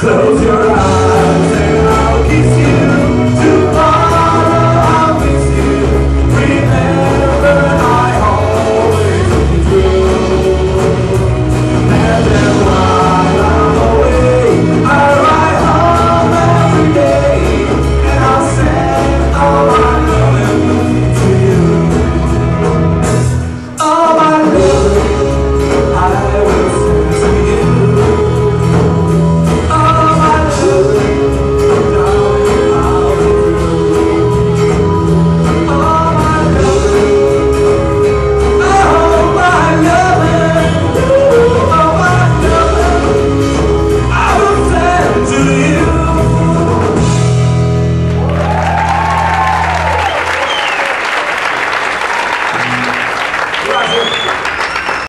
Close your eyes